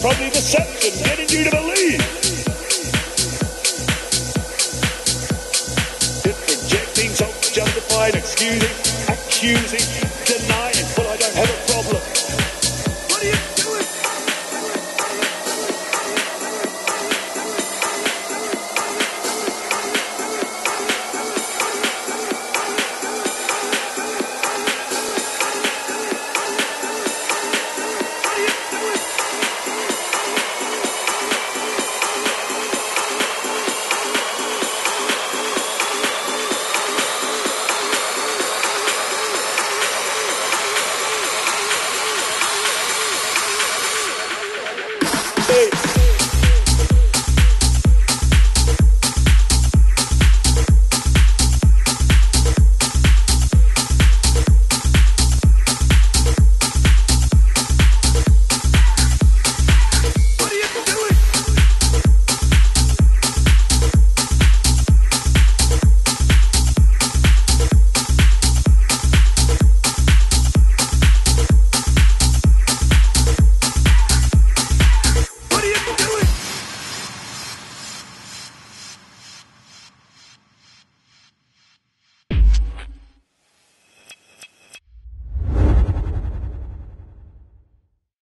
It's probably deception, getting you to believe. It's projecting, self-justifying, excusing, accusing, denying.